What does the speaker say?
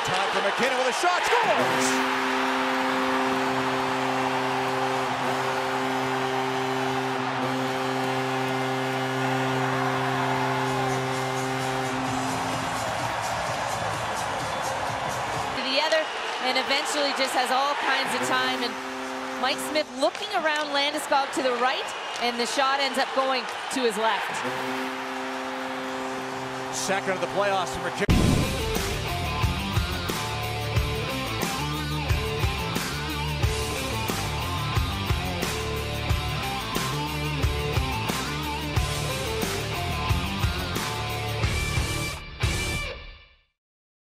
more time for MacKinnon with a shot. Scores! the other and eventually just has all kinds of time and Mike Smith looking around Landeskog to the right and the shot ends up going to his left. Second of the playoffs for MacKinnon.